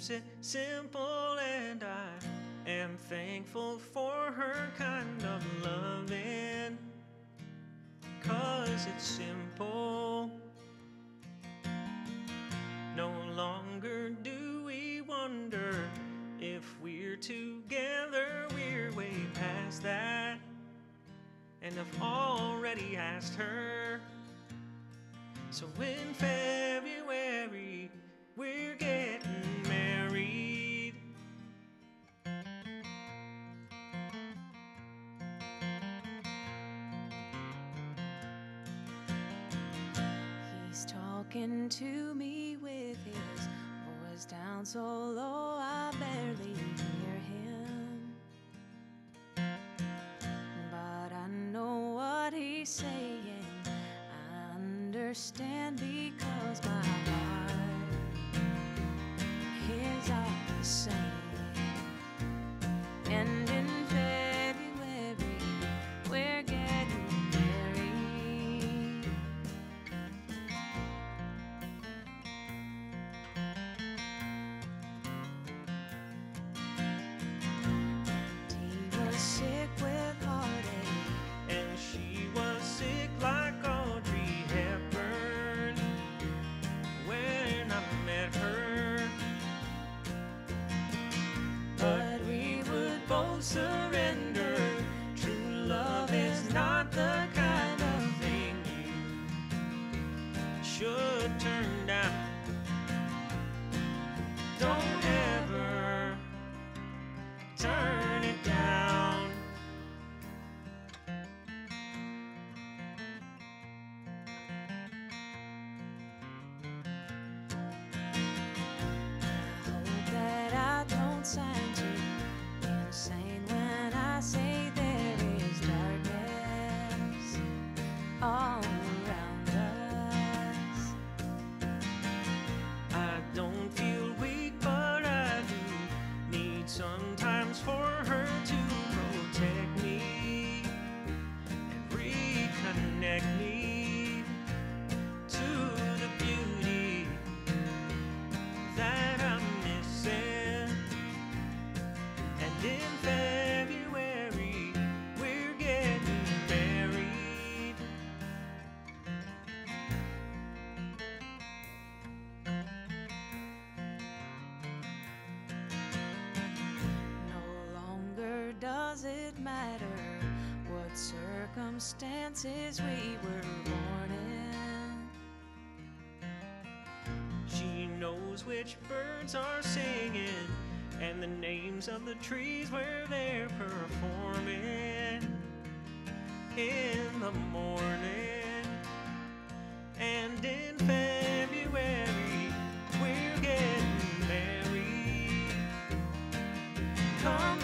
keeps it simple, and I am thankful for her kind of loving. Cause it's simple. No longer do we wonder if we're together, we're way past that. And I've already asked her. So in February, we're getting talking to me with his voice down so low I barely hear him. But I know what he's saying. I understand because matter what circumstances we were born in. She knows which birds are singing and the names of the trees where they're performing in the morning and in February we're getting married. Come